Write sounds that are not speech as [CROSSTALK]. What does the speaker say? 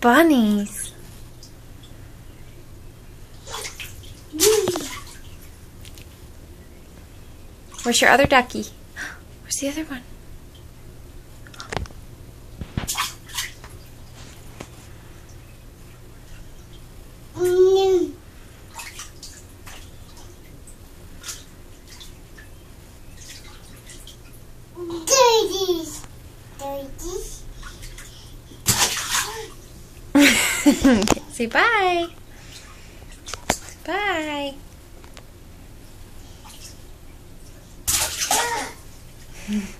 bunnies. Where's your other ducky? Where's the other one? [LAUGHS] Say bye. Bye. [LAUGHS]